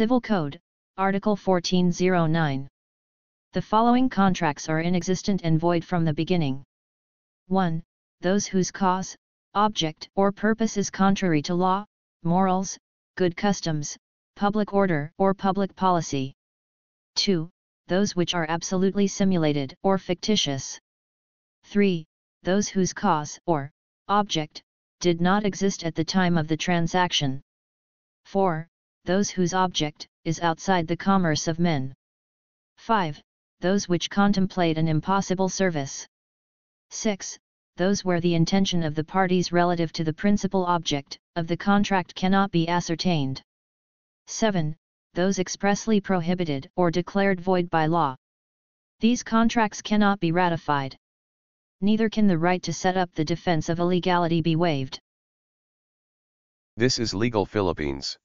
Civil Code, Article 1409. The following contracts are inexistent and void from the beginning. 1. Those whose cause, object or purpose is contrary to law, morals, good customs, public order or public policy. 2. Those which are absolutely simulated or fictitious. 3. Those whose cause or object did not exist at the time of the transaction. 4. Those whose object is outside the commerce of men. 5. Those which contemplate an impossible service. 6. Those where the intention of the parties relative to the principal object of the contract cannot be ascertained. 7. Those expressly prohibited or declared void by law. These contracts cannot be ratified. Neither can the right to set up the defense of illegality be waived. This is Legal Philippines.